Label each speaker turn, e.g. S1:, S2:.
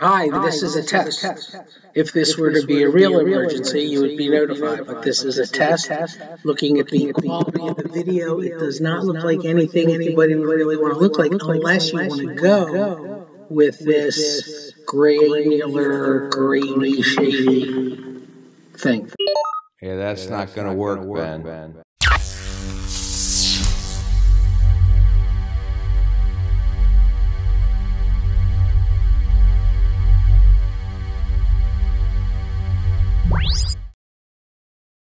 S1: Hi, this is a test. If this were to be a real emergency, you would be notified, but this is a test. Looking at the quality of the video, it does not look like anything anybody would really want to look like unless you want to go with this granular, grainy, shady thing.
S2: Yeah, that's not gonna work, Ben.